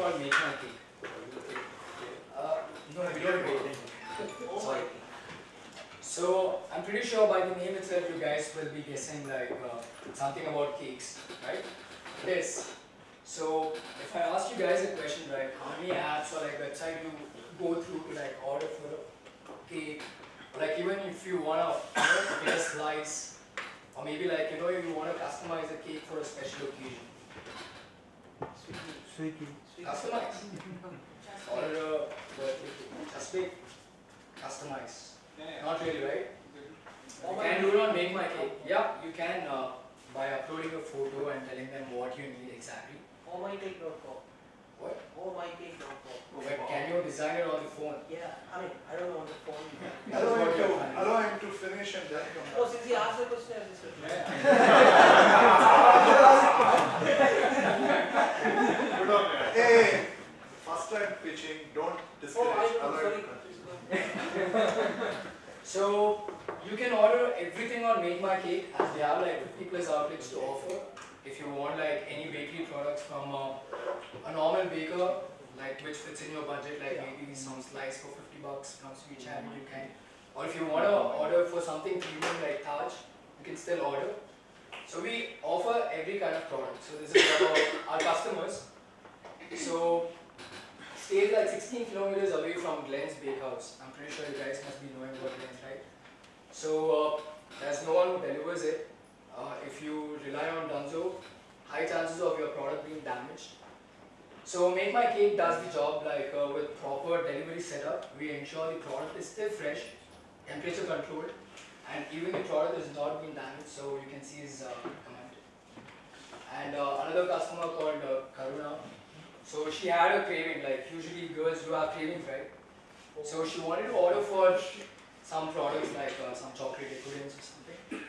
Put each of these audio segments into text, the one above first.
Uh, no, we don't wait. Sorry. So I'm pretty sure by the name itself, you guys will be guessing like uh, something about cakes, right? Yes. So if I ask you guys a question, like how many apps or like website you go through to like order for a cake, or like even if you wanna you know, get a slice, or maybe like you know you wanna customize a cake for a special occasion. Swiggy. Customize. Order a birthday cake. Just pick. Customize. Not really, right? You can do it on Make My Cake. Yeah, you can uh, by uploading a photo and telling them what you need exactly. OhMyCake.com. What? OhMyCake.com. But can you design it on the phone? Yeah, I mean, I don't know on the phone. Allow him to, allow him to finish and then come Oh, since he asked the question, I just replied. Good on you. Hey, first time pitching, don't Oh, discourage. I know, allow sorry. him to continue. So you can order everything on Make My Cake as they have like 50 plus outlets to offer. If you want like any bakery products from uh, a normal baker, like which fits in your budget, like maybe some slice for 50 bucks from Sweet Charity, you can. Or if you want to order for something premium like Taj, you can still order. So we offer every kind of product. So this is about our customers. So stays like 16 kilometers away from Glen's Bakehouse. I'm pretty sure you guys must be knowing about Glen's, right? So uh, there's no one who delivers it. Uh, if you rely on Dunzo, high chances of your product being damaged. So Make My Cake does the job like uh, with proper delivery setup. We ensure the product is still fresh, temperature controlled, and even the product is not being damaged. So you can see his uh, comment. And uh, another customer called uh, Karuna. So she had a craving, like usually girls do have cravings, right? So she wanted to order for some products like uh, some chocolate puddings or something.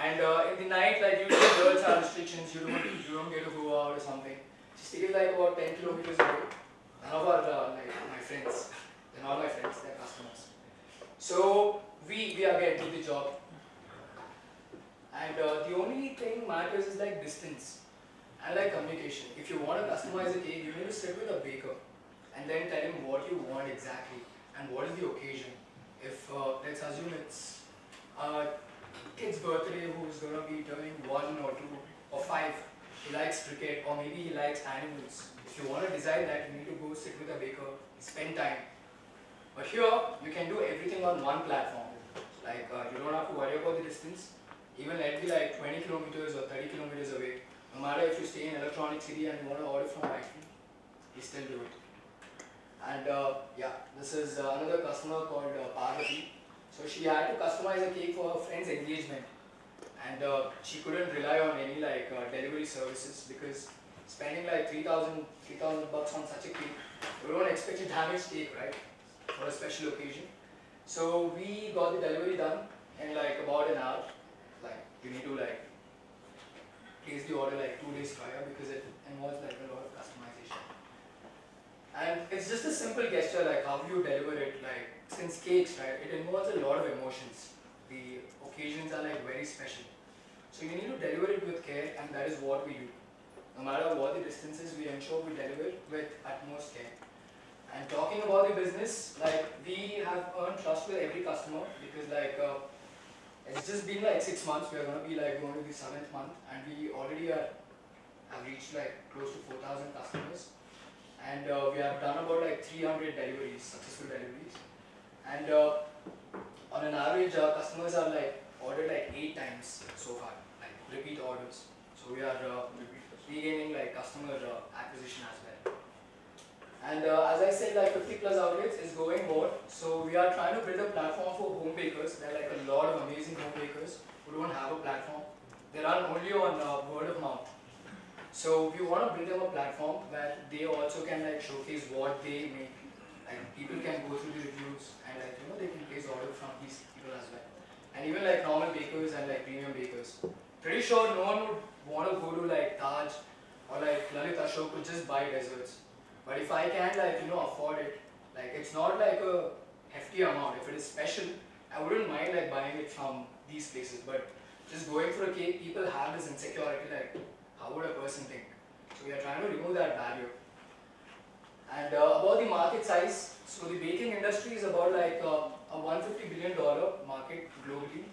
And uh, in the night, like usually girls have restrictions, you don't you don't get to go out or something. She stays like about 10 kilometers away. None of our uh, like my friends, they're not my friends, they're customers. So we we again do the job. And uh, the only thing matters is like distance and like communication. If you want to customize a cake, you need to sit with a baker and then tell him what you want exactly and what is the occasion. If uh, let's assume it's a kid's birthday who's gonna be turning one or two or five, he likes cricket or maybe he likes animals. If you want to design that, you need to go sit with a baker, spend time. But here, you can do everything on one platform. Like uh, you don't have to worry about the distance. Even let it be like 20 kilometers or 30 kilometers away. No matter if you stay in Electronic City and you want to order from Whitefield, you still do it. And uh, yeah, this is uh, another customer called uh, Parvati. So she had to customize a cake for her friend's engagement, and uh, she couldn't rely on any like uh, delivery services because spending like 3,000 3,000 bucks on such a cake, we don't expect a damaged cake, right? For a special occasion. So we got the delivery done in like about an hour. Like you need to like place the order like two days prior because it involves like a lot of customization. And it's just a simple gesture like how you deliver it. Like since cakes, right, it involves a lot of emotions. The occasions are like very special. So you need to deliver it with care, and that is what we do. No matter what the distance is, we ensure we deliver with utmost care. And talking about the business, like we have earned trust with every customer because like uh, it's just been like six months. We are gonna be like going to the seventh month, and we already are have reached like close to 4,000 customers, and uh, we have done about like 300 deliveries, successful deliveries, and uh, on an average, uh, customers are like ordered like eight times so far, like repeat orders. So we are uh, regaining like customer uh, acquisition as well. And uh, as I said, like 50 plus outlets is going more. So we are trying to build a platform for home bakers. There are like a lot of amazing home bakers who don't have a platform. They run only on uh, word of mouth. So we want to build them a platform where they also can like showcase what they make. Like people can go through the reviews and like you know they can place order from these people as well. And even like normal bakers and like premium bakers. Pretty sure no one would want to go to like Taj or like Lalit Ashok to just buy desserts. But if I can like you know afford it, like it's not like a hefty amount. If it is special, I wouldn't mind like buying it from these places. But just going for a cake, people have this insecurity like, how would a person think? So we are trying to remove that barrier. And uh, about the market size, so the baking industry is about like uh, a 150 billion dollar market globally,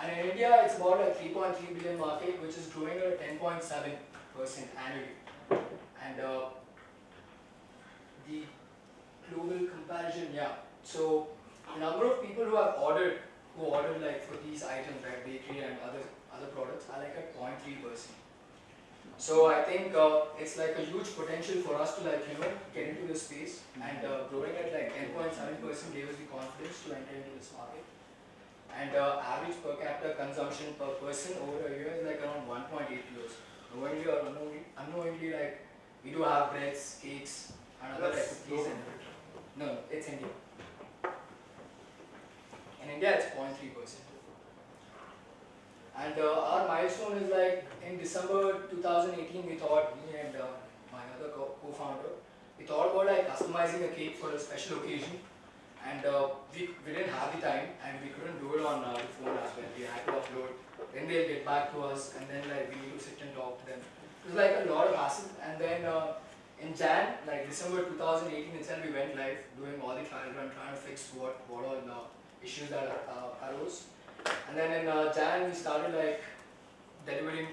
and in India it's about like 3.3 billion market, which is growing at 10.7 percent annually. And uh, the global comparison, yeah. So the number of people who have ordered, who ordered like for these items, like bakery and other other products, are like at 0.3 percent. So I think uh, it's like a huge potential for us to like you know get into this space and uh, growing at like 10.7 percent gave us the confidence to enter into this market. And uh, average per capita consumption per person over a year is like around 1.8 kilos. Unknowingly, unknowingly like we do have breads, cakes, and other like That's cookies and no, it's India. In India, it's 0.3 percent. And uh, our milestone is like in December 2018, we thought, me and uh, my other co- co-founder, we thought about like customizing a cake for a special occasion. And uh, we, we didn't have the time and we couldn't do it on the phone as well. We had to upload. Then they'll get back to us and then like we need to sit and talk to them. It was like a lot of hassle. And then uh, in Jan, like December 2018 itself, we went live doing all the trial run, trying to fix what, what all uh, issues that uh, arose. And then in uh, Jan, we started like delivering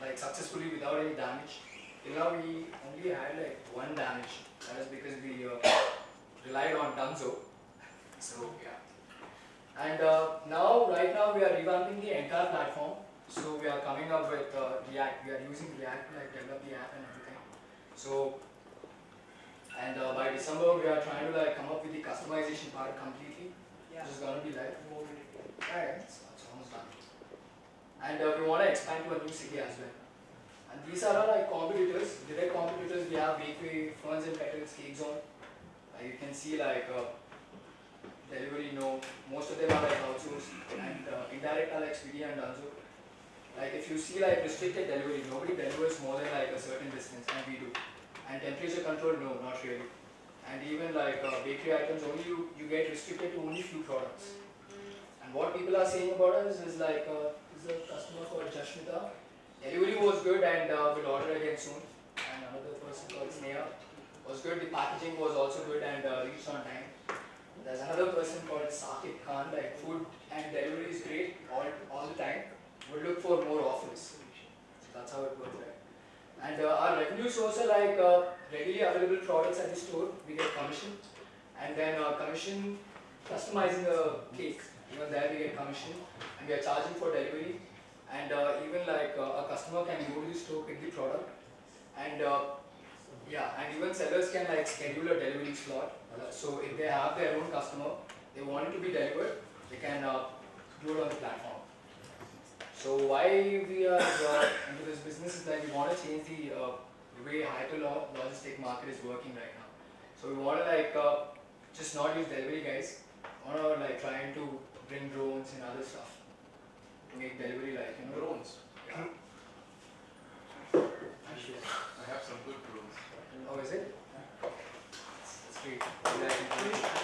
like successfully without any damage. Till now, we only had like one damage. That is because we uh, relied on Dunzo. So yeah. And uh, now, right now, we are revamping the entire platform. So we are coming up with uh, React. We are using React to like develop the app and everything. So and uh, by December, we are trying to like come up with the customization part completely. Which is gonna be like More minute. Alright, it's, almost done. And uh, we want to expand to a new city as well. And these are our like competitors, direct competitors. We have Bakery, Ferns and Petals, Cake Zone. Uh, you can see like uh, delivery, no, most of them are like outsourced. And uh, indirect are like Swiggy and Dunzo. Like if you see like restricted delivery, nobody delivers more than like a certain distance, and we do. And temperature control, no, not really. And even like uh, bakery items, only you, you get restricted to only few products. And what people are saying about us is like, uh, is a customer called Jashmita. Delivery was good and uh, we'll order again soon. And another person called Sneha was good. The packaging was also good and uh, reached on time. There's another person called Sakib Khan. Like food and delivery is great all, all the time. We'll look for more offers. So that's how it works, right? And uh, our revenue source are like uh, readily available products at the store. We get commission, and then uh, commission customizing the cake. Even there we get commission, and we are charging for delivery. And even like a customer can go to the store pick the product, and yeah, and even sellers can like schedule a delivery slot. So if they have their own customer, they want it to be delivered, they can uh, do it on the platform. So why we are uh, into this business is that we want to change the, uh, the way hyper lo- logistic market is working right now. So we want to like uh, just not use delivery guys. Want to like trying to bring drones and other stuff to make delivery like you know. Drones. Yeah. I have some good drones. Oh, is it? That's, that's great.